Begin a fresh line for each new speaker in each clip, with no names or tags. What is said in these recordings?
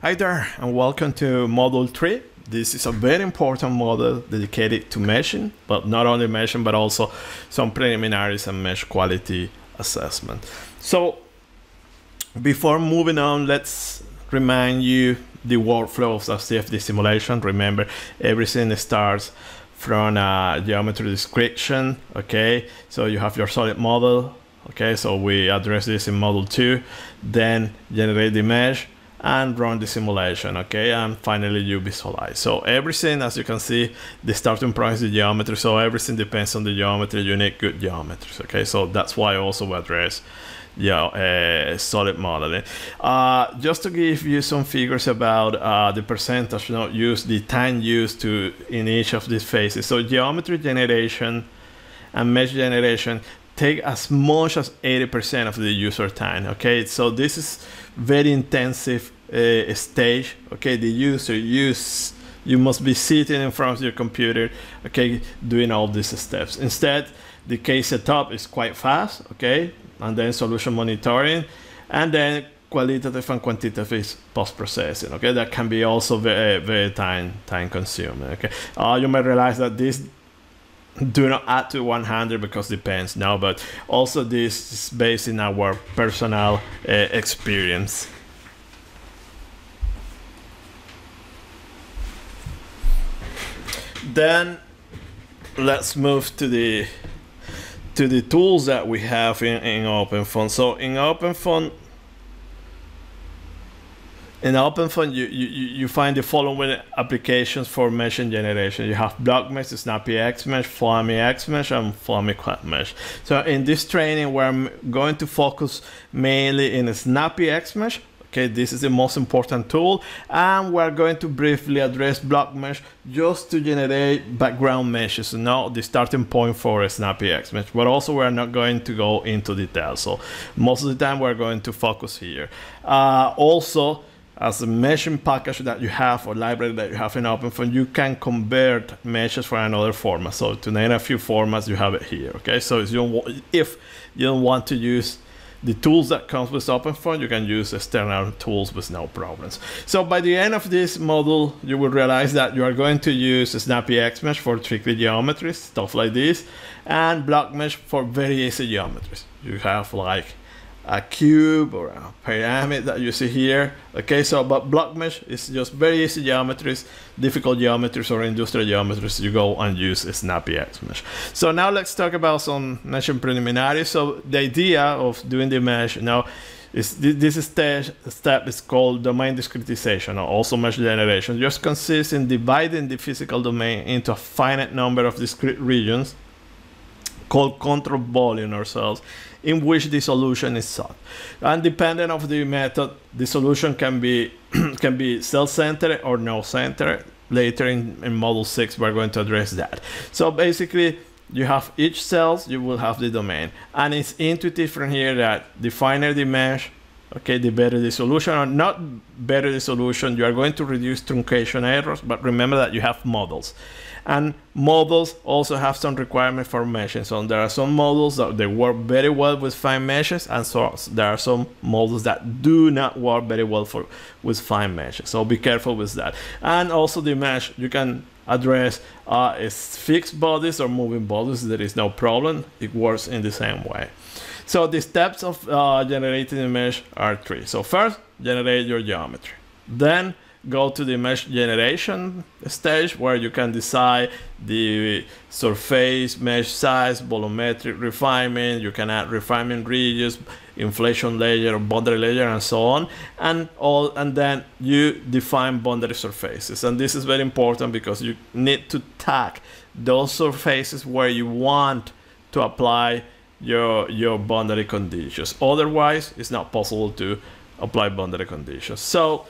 Hi there, and welcome to Module 3. This is a very important model dedicated to meshing, but not only meshing, but also some preliminaries and mesh quality assessment. So, before moving on, let's remind you the workflow of CFD simulation. Remember, everything starts from a geometry description, okay? So you have your solid model, okay? So we address this in model two, then generate the mesh, and run the simulation okay? And finally you visualize so everything as you can see the starting point is the geometry so everything depends on the geometry you need good geometries okay? So that's why also address yeah uh, solid modeling. Uh, just to give you some figures about uh, the percentage not used the time used to in each of these phases. So geometry generation and mesh generation take as much as 80% of the user time okay? So this is very intensive uh, stage okay? The user use you must be sitting in front of your computer okay? Doing all these steps. Instead the case setup is quite fast okay? And then solution monitoring. And then qualitative and quantitative post-processing okay? That can be also very very time time consuming okay? Uh, you may realize that this do not add to 100 because depends now but also this is based in our personal uh, experience. Then let's move to the to the tools that we have in, in OpenFOAM so in OpenFOAM in OpenFOAM, you, you, you find the following applications for meshing generation. You have BlockMesh, snappyHexMesh, Foamy XMesh, and foamyQuadMesh. So in this training, we're going to focus mainly in snappyHexMesh. Okay, this is the most important tool, and we're going to briefly address BlockMesh just to generate background meshes, not the starting point for a snappyHexMesh. But also, we're not going to go into detail. So most of the time, we're going to focus here. Uh, also, as a meshing package that you have or library that you have in OpenFOAM, you can convert meshes for another format. So to name a few formats, you have it here. Okay, so if you don't, if you don't want to use the tools that comes with OpenFOAM, you can use external tools with no problems. So by the end of this module, you will realize that you are going to use snappyHexMesh for tricky geometries, stuff like this, and BlockMesh for very easy geometries. You have like a cube or a pyramid that you see here. Okay, so but BlockMesh is just very easy geometries, difficult geometries or industrial geometries, you go and use a snappyHexMesh. So now let's talk about some meshing preliminaries. So the idea of doing the mesh now is this stage, step is called domain discretization or also mesh generation. Just consists in dividing the physical domain into a finite number of discrete regions called control volume or cells in which the solution is sought. And depending of the method, the solution can be can be cell-centered or no-centered. Later in, in module 6, we're going to address that. So basically, you have each cells, you will have the domain. And it's intuitive from here that the finer the mesh, okay, the better the solution, or not better the solution, you are going to reduce truncation errors, but remember that you have models. And models also have some requirement for meshing. So there are some models that they work very well with fine meshes, and so there are some models that do not work very well for with fine meshes. So be careful with that. And also the mesh, you can address uh, is fixed bodies or moving bodies. There is no problem. It works in the same way. So the steps of uh, generating a mesh are three. So first, generate your geometry. Then go to the mesh generation stage where you can decide the surface, mesh size, volumetric refinement, you can add refinement regions, inflation layer, boundary layer, and so on. And all and then you define boundary surfaces. And this is very important because you need to tag those surfaces where you want to apply your your boundary conditions. Otherwise, it's not possible to apply boundary conditions. So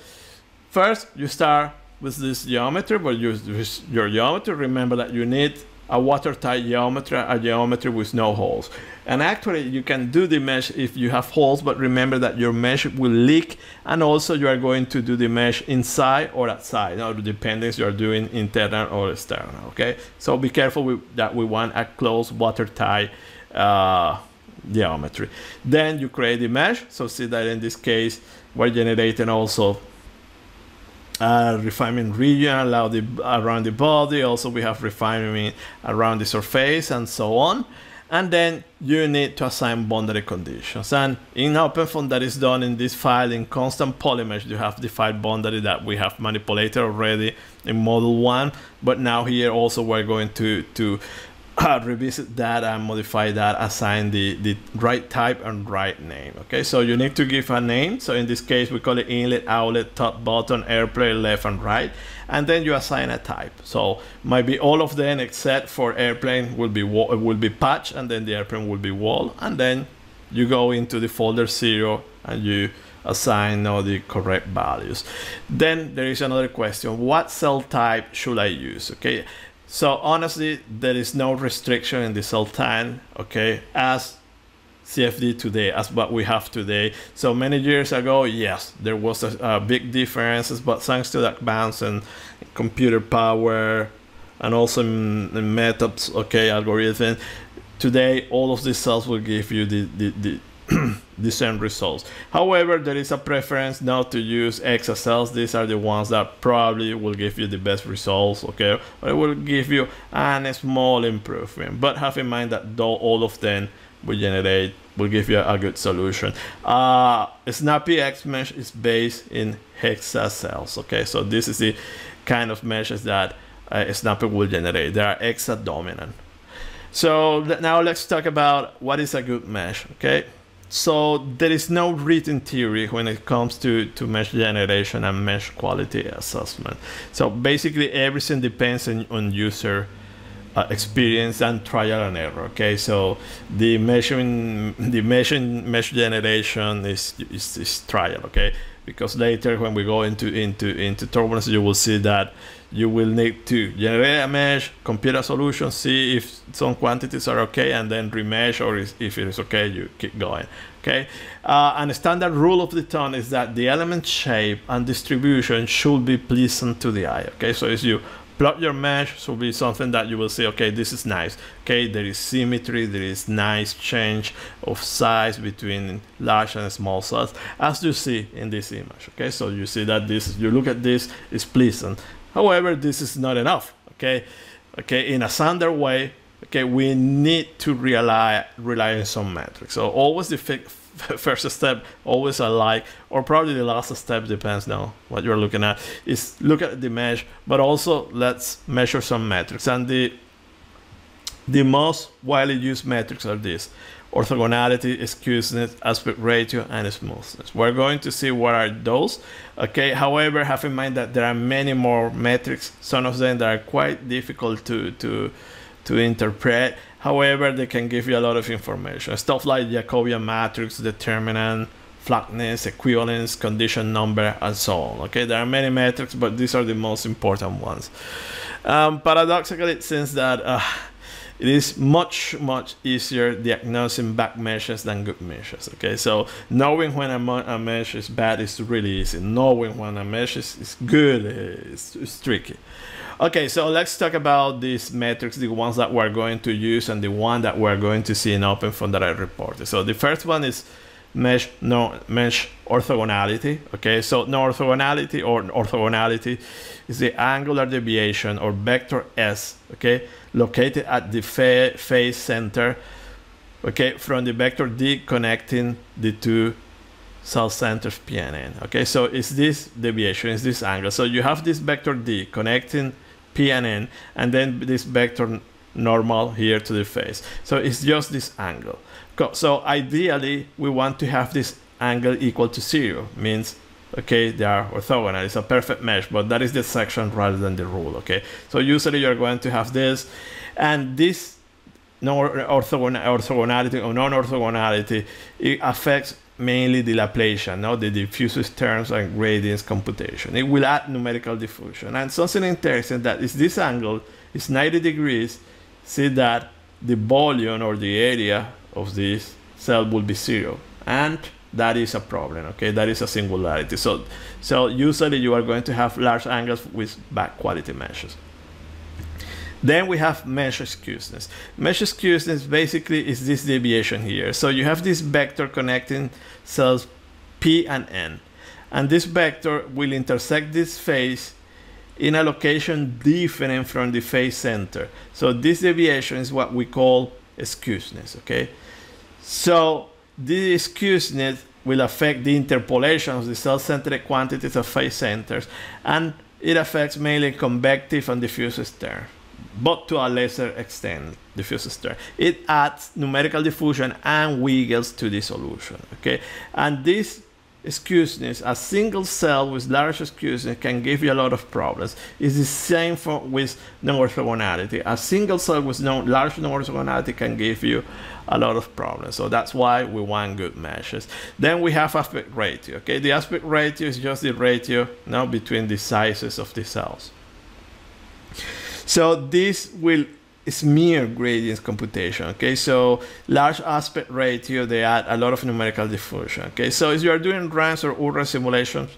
First, you start with this geometry, but use your geometry. Remember that you need a watertight geometry, a geometry with no holes. And actually, you can do the mesh if you have holes, but remember that your mesh will leak, and also you are going to do the mesh inside or outside, now depending you are doing internal or external. Okay, so be careful with, that we want a closed watertight uh, geometry. Then you create the mesh. So see that in this case, we're generating also uh, refinement region the, around the body. Also, we have refinement around the surface and so on. And then you need to assign boundary conditions. And in OpenFOAM that is done in this file in constant polymesh, you have file boundary that we have manipulated already in model one. But now here also we're going to, to uh, revisit that and modify that, assign the, the right type and right name. Okay, so you need to give a name. So in this case, we call it inlet, outlet, top, bottom, airplane, left and right. And then you assign a type. So might be all of them except for airplane will be will be patch and then the airplane will be wall. And then you go into the folder zero and you assign all the correct values. Then there is another question. What cell type should I use? Okay. So honestly, there is no restriction in the Sultan, okay, as CFD today, as what we have today. So many years ago, yes, there was a, a big differences, but thanks to the advance and computer power and also methods, okay, algorithm, today all of these cells will give you the, the, the the same results. However, there is a preference not to use cells. These are the ones that probably will give you the best results, okay? It will give you a small improvement. But have in mind that though all of them will generate, will give you a good solution. Uh, snappyHexMesh is based in hexa cells, okay? So this is the kind of meshes that uh, Snappy will generate. They are hexa dominant. So now let's talk about what is a good mesh, okay? So there is no written theory when it comes to, to mesh generation and mesh quality assessment. So basically everything depends on, on user uh, experience and trial and error. Okay, so the measuring the measuring mesh generation is, is, is trial. Okay, because later when we go into into into turbulence, you will see that you will need to generate a mesh, compute a solution, see if some quantities are okay, and then remesh, or if it is okay, you keep going. Okay, uh, and a standard rule of the thumb is that the element shape and distribution should be pleasant to the eye. Okay, so as you plot your mesh should be something that you will say, okay, this is nice. Okay, there is symmetry, there is nice change of size between large and small cells, as you see in this image. Okay, so you see that this, you look at this, is pleasant. However, this is not enough. Okay, okay, in a standard way, okay, we need to rely rely on some metrics. So always the first step, always a like, or probably the last step depends now what you're looking at, is look at the mesh, but also let's measure some metrics. And the the most widely used metrics are these orthogonality, skewness, aspect ratio, and smoothness. We're going to see what are those. Okay, however, have in mind that there are many more metrics, some of them that are quite difficult to, to, to interpret. However, they can give you a lot of information. Stuff like Jacobian matrix, determinant, flatness, equivalence, condition number, and so on. Okay, there are many metrics, but these are the most important ones. Um, paradoxically, it seems that uh, it is much much easier diagnosing bad meshes than good meshes okay? So knowing when a, a mesh is bad is really easy. Knowing when a mesh is, is good is, is tricky. Okay so let's talk about these metrics the ones that we're going to use and the one that we're going to see in OpenFOAM that I reported. So the first one is mesh no mesh orthogonality okay? So no orthogonality or orthogonality is the angular deviation or vector s okay located at the phase center okay from the vector d connecting the two cell centers p and n okay? So is this deviation is this angle. So you have this vector d connecting p and n and then this vector normal here to the face. So it's just this angle. So ideally, we want to have this angle equal to zero, means, okay, they are orthogonal. It's a perfect mesh, but that is the section rather than the rule, okay? So usually you're going to have this, and this orthogonality or non-orthogonality, it affects mainly the Laplacian, no, the diffusive terms and gradients computation. It will add numerical diffusion. And something interesting that is this angle is 90 degrees, see that the volume or the area of this cell will be zero and that is a problem okay? That is a singularity. So so usually you are going to have large angles with bad quality meshes then we have mesh skewness mesh skewness basically is this deviation here. So you have this vector connecting cells p and n. And this vector will intersect this face in a location different from the face center. So this deviation is what we call skewness, okay? So this skewness will affect the interpolation of the cell-centered quantities of face centers, and it affects mainly convective and diffuse stern, but to a lesser extent, diffuse stern. It adds numerical diffusion and wiggles to the solution, okay? And this skewness, a single cell with large skewness can give you a lot of problems. It's the same for, with non-orthogonality. A single cell with no, large non-orthogonality can give you a lot of problems. So that's why we want good meshes. Then we have aspect ratio. Okay, the aspect ratio is just the ratio now between the sizes of the cells. So this will smear gradients computation. Okay, so large aspect ratio, they add a lot of numerical diffusion. Okay, so if you are doing RANS or URANS simulations,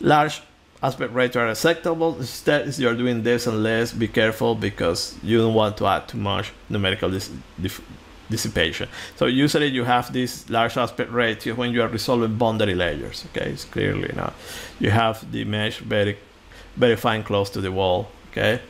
large aspect ratio are acceptable. Instead, if you are doing this and less, be careful because you don't want to add too much numerical dis dissipation. So usually you have this large aspect ratio when you are resolving boundary layers. Okay, it's clearly now you have the mesh very, very fine close to the wall. Okay,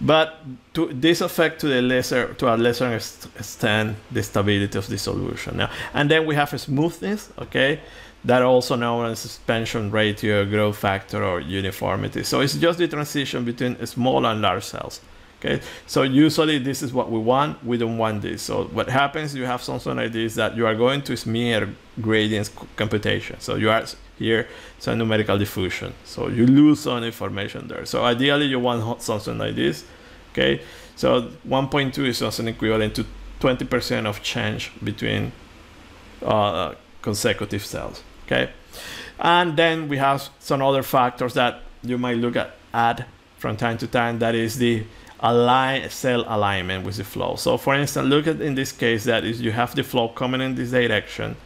but to this affect to the lesser to a lesser extent the stability of the solution now and then we have a smoothness okay that also known as expansion ratio growth factor or uniformity. So it's just the transition between small and large cells okay? So usually this is what we want we don't want this. So what happens you have something like this that you are going to smear gradients computation. So you are here. Some numerical diffusion. So you lose some information there. So ideally you want something like this okay? So 1.2 is also equivalent to 20% of change between uh, consecutive cells okay? And then we have some other factors that you might look at add from time to time. That is the align cell alignment with the flow. So for instance look at in this case that is you have the flow coming in this direction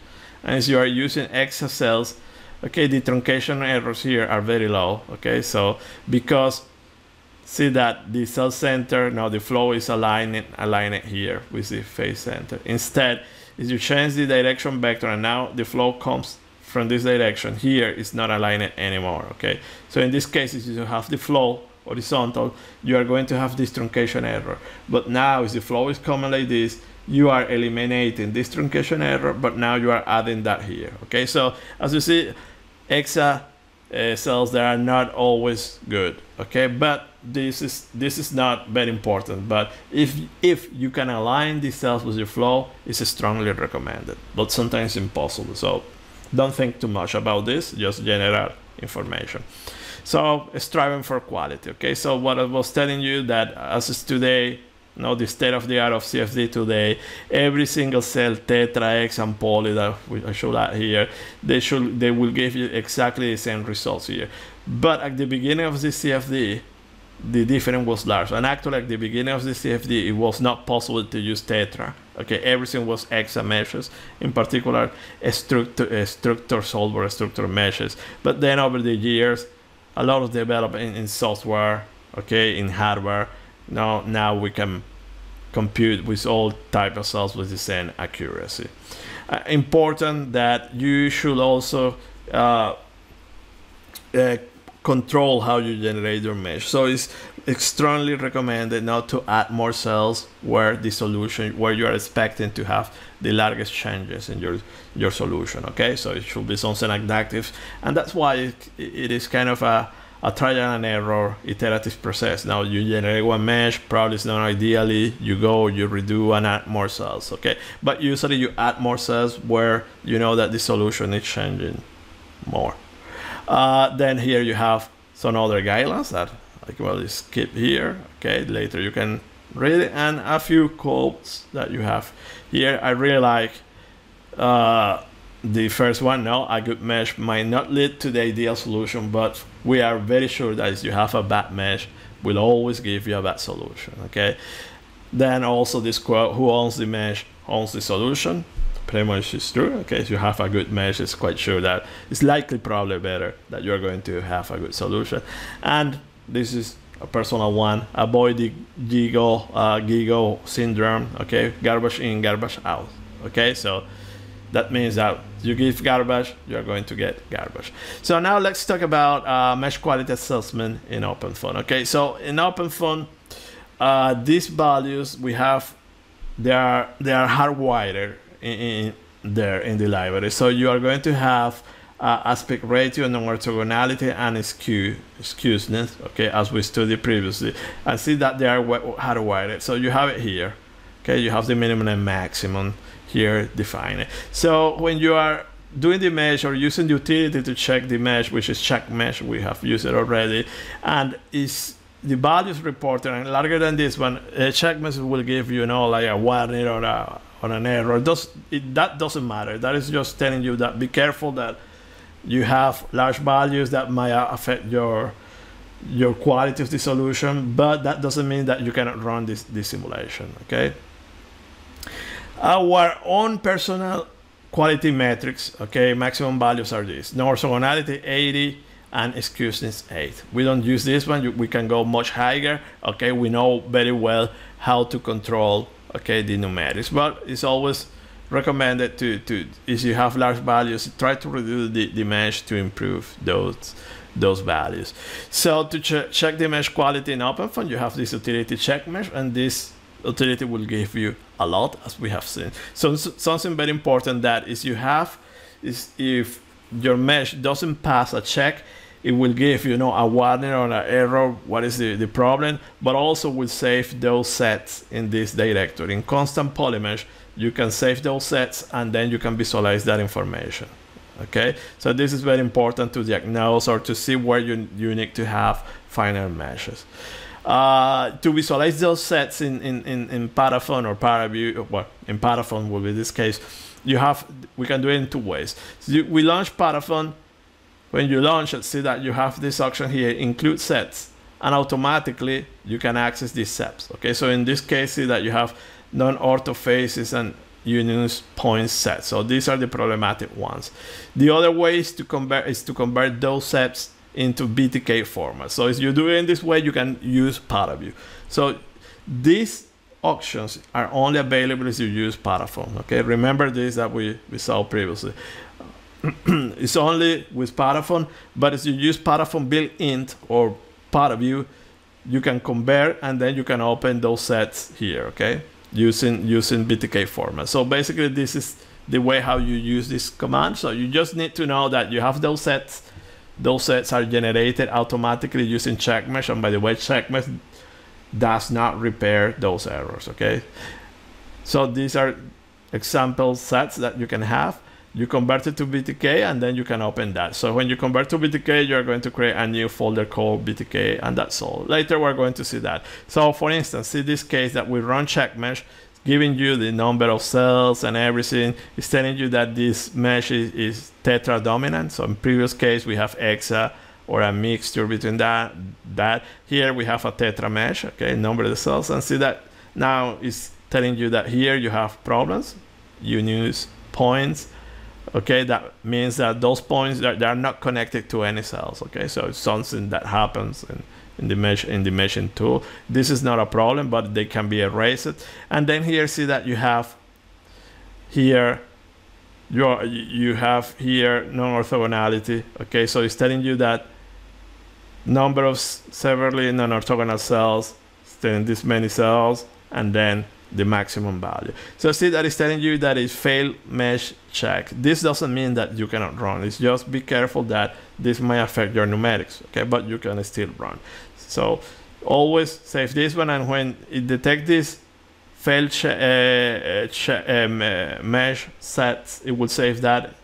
and as you are using extra cells okay the truncation errors here are very low okay? So because see that the cell center now the flow is aligned aligned here with the face center. Instead if you change the direction vector and now the flow comes from this direction here it's not aligned anymore okay? So in this case if you have the flow horizontal you are going to have this truncation error. But now if the flow is coming like this you are eliminating this truncation error but now you are adding that here okay? So as you see exa uh, cells that are not always good okay? But this is this is not very important but if if you can align these cells with your flow it's strongly recommended but sometimes impossible so don't think too much about this just general information. So striving for quality okay? So what i was telling you that as is today know, the state of the art of CFD today, every single cell, tetra, X, and poly that I showed out here, they should they will give you exactly the same results here. But at the beginning of the CFD, the difference was large. And actually, at the beginning of the CFD, it was not possible to use tetra. Okay, everything was exa meshes, in particular, a structure, structure solver, structure meshes. But then over the years, a lot of development in software, okay, in hardware, now now we can compute with all type of cells with the same accuracy. Uh, important that you should also uh, uh, control how you generate your mesh. So it's extremely recommended not to add more cells where the solution where you are expecting to have the largest changes in your your solution. Okay, so it should be something that, and that's why it, it is kind of a a trial and error iterative process. Now you generate one mesh, probably it's not ideally, you go, you redo and add more cells, okay? But usually you add more cells where you know that the solution is changing more. Uh, then here you have some other guidelines that I can well skip here, okay? Later you can read it and a few quotes that you have here. I really like uh, the first one, no, a good mesh might not lead to the ideal solution, but we are very sure that if you have a bad mesh, will always give you a bad solution, okay? Then also this quote, who owns the mesh owns the solution. Pretty much is true, okay? If you have a good mesh, it's quite sure that it's likely probably better that you're going to have a good solution. And this is a personal one, avoid the giggle, uh, giggle syndrome, okay? Garbage in, garbage out, okay? So that means that you give garbage, you're going to get garbage. So now let's talk about uh, mesh quality assessment in OpenFOAM. Okay, so in OpenFOAM, uh, these values we have, they are they are hardwired in, in there in the library. So you are going to have uh, aspect ratio, non-orthogonality, and skew, skewedness, okay, as we studied previously. And see that they are hardwired. So you have it here, okay, you have the minimum and maximum here defined. So when you are doing the mesh or using the utility to check the mesh, which is check mesh, we have used it already, and is the values reported and larger than this one, a check mesh will give you, you know, like a warning or a on an error. Does it, that doesn't matter. That is just telling you that be careful that you have large values that might affect your your quality of the solution, but that doesn't mean that you cannot run this, this simulation, okay? Our own personal quality metrics, okay, maximum values are these. Non-orthogonality 80 and skewedness 8. We don't use this one, we can go much higher, okay? We know very well how to control, okay, the numerics, but it's always recommended to, to if you have large values, try to reduce the, the mesh to improve those those values. So to ch check the mesh quality in OpenFOAM, you have this utility check mesh, and this utility will give you a lot, as we have seen. So something very important that is you have is if your mesh doesn't pass a check, it will give you know a warning or an error what is the, the problem but also will save those sets in this directory. In constant polymesh you can save those sets and then you can visualize that information okay? So this is very important to diagnose or to see where you, you need to have final meshes uh, to visualize those sets in, in, in, in paraFoam or Paraview, well, in paraFoam will be this case, you have, we can do it in two ways. So you, we launch paraFoam, when you launch it, see that you have this option here, include sets, and automatically you can access these sets, okay? So in this case, see that you have non-ortho faces and unions point sets. So these are the problematic ones. The other way is to convert is to convert those sets into VTK format. So if you do it in this way, you can use Paraview. So these options are only available if you use paraFoam. Okay, remember this that we, we saw previously. it's only with paraFoam, but if you use paraFoam built-in or Paraview, you can convert and then you can open those sets here. Okay using using VTK format. So basically this is the way how you use this command. So you just need to know that you have those sets. Those sets are generated automatically using checkmesh. And by the way, checkmesh does not repair those errors, okay? So these are example sets that you can have you convert it to VTK and then you can open that. So when you convert to VTK, you're going to create a new folder called VTK and that's all. Later we're going to see that. So for instance, see this case that we run check mesh, giving you the number of cells and everything. It's telling you that this mesh is, is tetra dominant. So in previous case, we have hexa uh, or a mixture between that, that. Here we have a tetra mesh, okay, number of the cells and see that now it's telling you that here you have problems. You use points okay that means that those points they are not connected to any cells okay so it's something that happens in, in the mesh in the meshing tool this is not a problem but they can be erased and then here see that you have here you you have here non-orthogonality okay so it's telling you that number of severally non-orthogonal cells in this many cells and then the maximum value. So see that it's telling you that it failed mesh check. This doesn't mean that you cannot run. It's just be careful that this may affect your numerics, okay? But you can still run. So always save this one and when it detects this failed uh, uh, um, uh, mesh sets, it will save that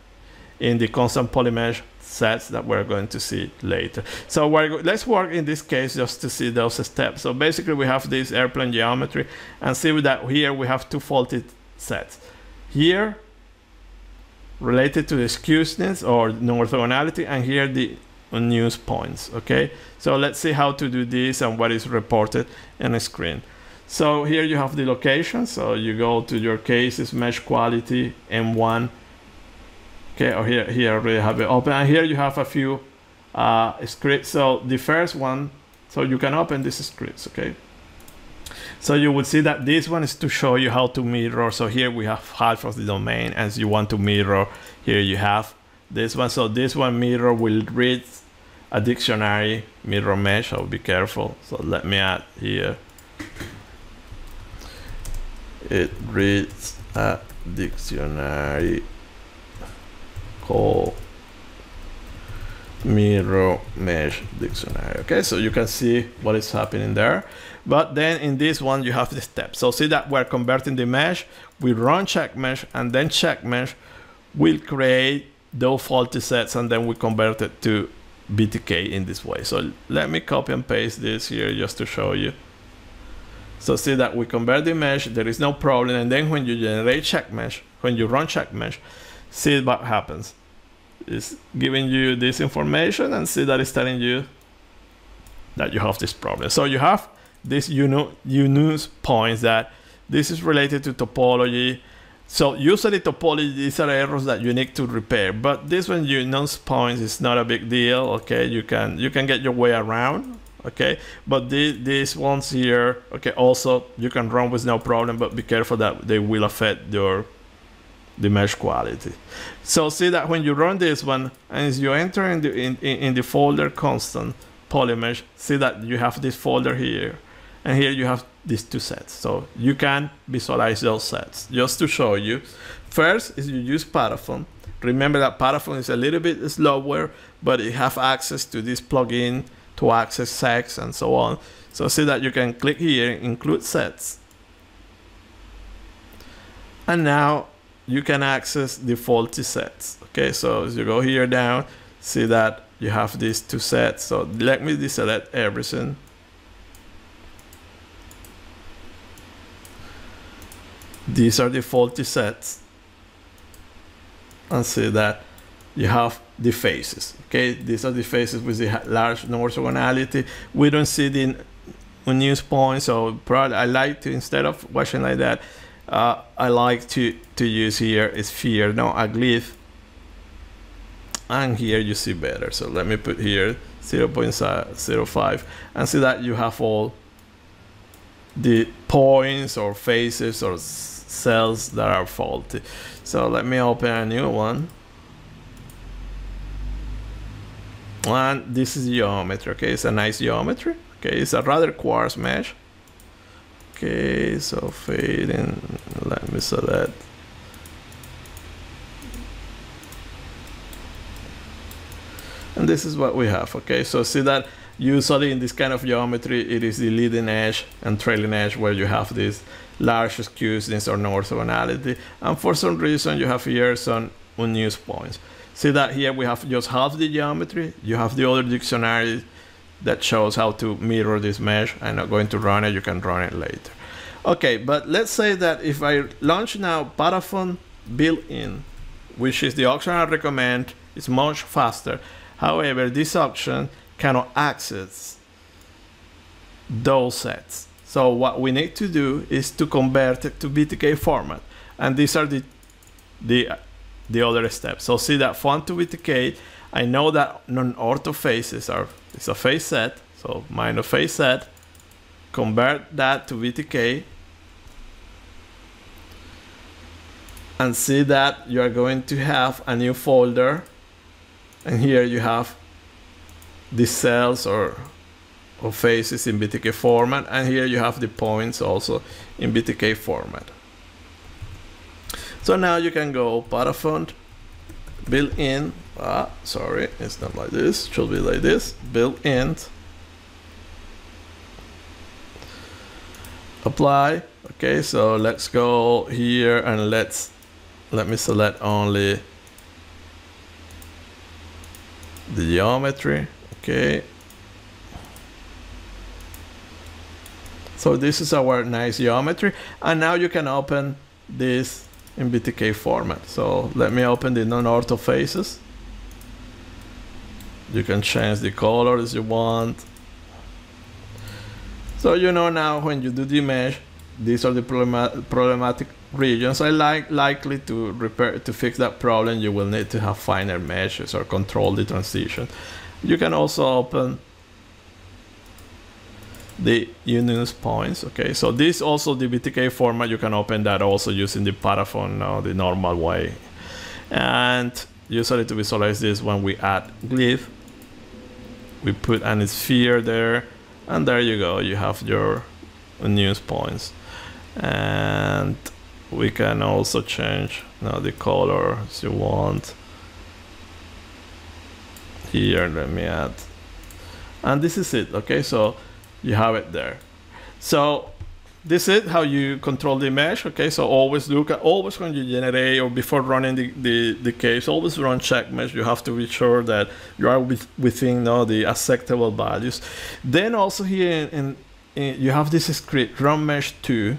in the constant polymesh sets that we're going to see later. So let's work in this case just to see those steps. So basically we have this airplane geometry and see that here we have two faulted sets. Here related to the skewness or non-orthogonality and here the unused points, okay? So let's see how to do this and what is reported in a screen. So here you have the location. So you go to your cases, mesh quality, M1, Okay, or oh, here, here I already have it open. And here you have a few uh, scripts. So the first one, so you can open these scripts, okay? So you will see that this one is to show you how to mirror. So here we have half of the domain as you want to mirror. Here you have this one. So this one mirror will read a dictionary mirror mesh. I'll be careful. So let me add here. It reads a dictionary called mirror mesh dictionary okay so you can see what is happening there but then in this one you have the step. so see that we're converting the mesh we run check mesh and then check mesh will create those faulty sets and then we convert it to VTK in this way so let me copy and paste this here just to show you so see that we convert the mesh there is no problem and then when you generate check mesh when you run check mesh see what happens It's giving you this information and see that it's telling you that you have this problem. So you have this you know, you unuse points that this is related to topology. So usually topology, these are errors that you need to repair, but this one you unuse points is not a big deal. Okay, you can you can get your way around. Okay, but the, these ones here, okay, also you can run with no problem, but be careful that they will affect your the mesh quality. So see that when you run this one, and as you enter in the, in, in the folder constant polymesh, see that you have this folder here, and here you have these two sets. So you can visualize those sets. Just to show you, first is you use paraFoam. Remember that paraFoam is a little bit slower, but it have access to this plugin to access sex and so on. So see that you can click here, include sets. And now you can access the faulty sets. Okay, so as you go here down, see that you have these two sets. So let me deselect everything. These are the faulty sets. And see that you have the faces. Okay, these are the faces with the large orthogonality. We don't see the unuse points, so probably I like to instead of watching like that, uh, I like to, to use here is fear, no, a glyph. And here you see better. So let me put here 0 0.05 and see that you have all the points or faces or cells that are faulty. So let me open a new one. And this is geometry, okay? It's a nice geometry. Okay, it's a rather coarse mesh. Okay, so fading, let me select. And this is what we have, okay? So see that usually in this kind of geometry, it is the leading edge and trailing edge where you have this large skewness or orthogonality. And for some reason, you have here some unused points. See that here we have just half the geometry. You have the other dictionary that shows how to mirror this mesh. I'm not going to run it, you can run it later. Okay, but let's say that if I launch now paraFoam built-in, which is the option I recommend, it's much faster. However, this option cannot access those sets. So what we need to do is to convert it to VTK format. And these are the, the, the other steps. So see that foamToVTK, I know that non-ortho faces are it's a face set, so minor face set. Convert that to VTK. And see that you are going to have a new folder. And here you have the cells or, or faces in VTK format. And here you have the points also in VTK format. So now you can go paraFoam, built in ah sorry it's not like this should be like this built in apply okay so let's go here and let's let me select only the geometry okay so this is our nice geometry. And now you can open this in VTK format. So let me open the non-ortho faces you can change the colors you want. So you know now when you do the mesh these are the problematic regions. I like likely to repair to fix that problem you will need to have finer meshes or control the transition. You can also open the units points. Okay so this also the VTK format you can open that also using the paraFoam uh, the normal way. And usually to visualize this when we add glyph we put an sphere there and there you go you have your news points. And we can also change now the color as you want. Here let me add. And this is it okay so you have it there. So this is how you control the mesh okay? So always look at always when you generate or before running the the, the case always run check mesh. You have to be sure that you are with, within you know, the acceptable values. Then also here in, in, in you have this script run mesh 2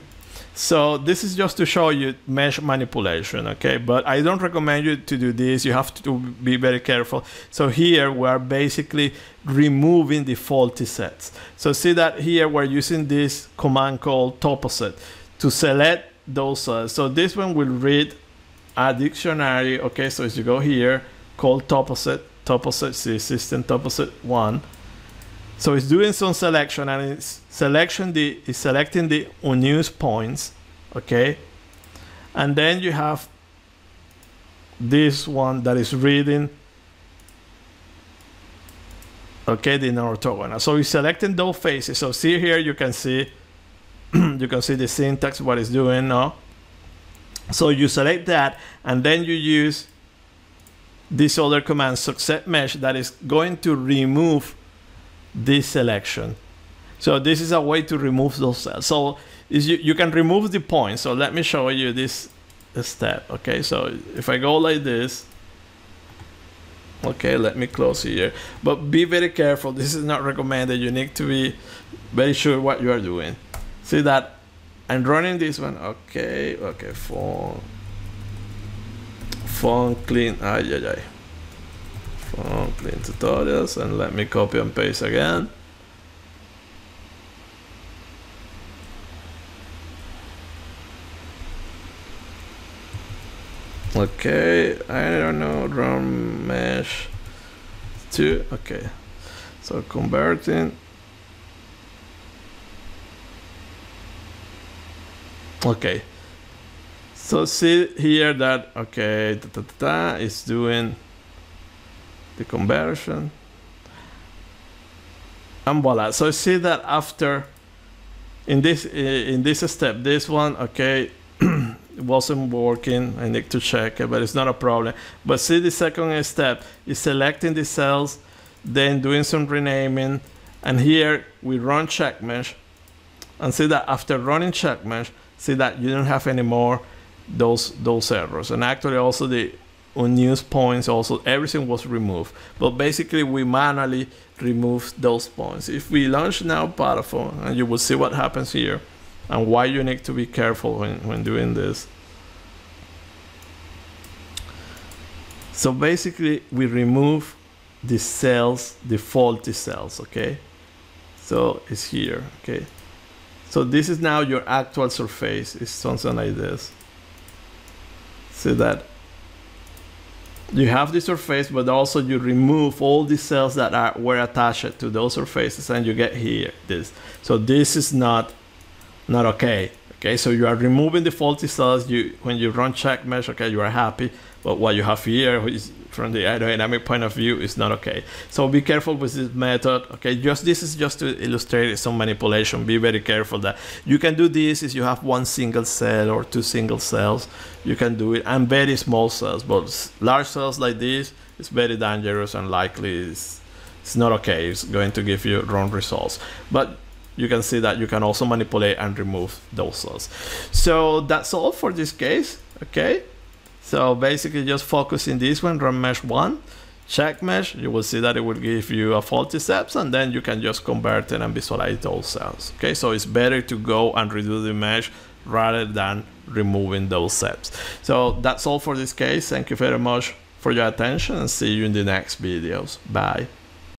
so this is just to show you mesh manipulation, okay? But I don't recommend you to do this. You have to be very careful. So here we're basically removing the faulty sets. So see that here we're using this command called toposet to select those. Uh, so this one will read a dictionary, okay? So as you go here, called toposet, toposet, see system toposet one. So it's doing some selection and it's selection the is selecting the unused points, okay? And then you have this one that is reading okay the non-orthogonal. So it's selecting those faces. So see here you can see you can see the syntax what it's doing now. So you select that and then you use this other command subsetMesh that is going to remove this selection. So this is a way to remove those cells. So is you, you can remove the point. So let me show you this step. Okay, so if I go like this, okay, let me close here. But be very careful. This is not recommended. You need to be very sure what you are doing. See that I'm running this one. Okay, okay, phone, phone clean. Ay, ay, ay from clean tutorials and let me copy and paste again. Okay, I don't know, drum mesh 2, okay. So converting. Okay. So see here that, okay, da, da, da, is doing the conversion. And voila. So see that after in this eh, in this step this one okay it wasn't working. I need to check it but it's not a problem. But see the second step is selecting the cells then doing some renaming. And here we run check mesh. And see that after running check mesh see that you don't have any more those those errors. And actually also the unused points also everything was removed. But basically we manually removed those points. If we launch now paraFoam and you will see what happens here and why you need to be careful when, when doing this. So basically we remove the cells the faulty cells okay? So it's here okay? So this is now your actual surface. It's something like this. See that you have the surface, but also you remove all the cells that are were attached to those surfaces, and you get here this. So this is not not okay. Okay, so you are removing the faulty cells. You when you run check mesh, okay, you are happy. But what you have here is from the aerodynamic point of view is not okay. So be careful with this method. Okay, just this is just to illustrate some manipulation. Be very careful that you can do this if you have one single cell or two single cells. You can do it and very small cells, but large cells like this is very dangerous and likely it's, it's not okay. It's going to give you wrong results. But you can see that you can also manipulate and remove those cells. So that's all for this case. Okay. So basically just focus in this one, run mesh one, check mesh, you will see that it will give you a faulty steps and then you can just convert it and visualize those cells. Okay, so it's better to go and redo the mesh rather than removing those steps. So that's all for this case. Thank you very much for your attention and see you in the next videos. Bye.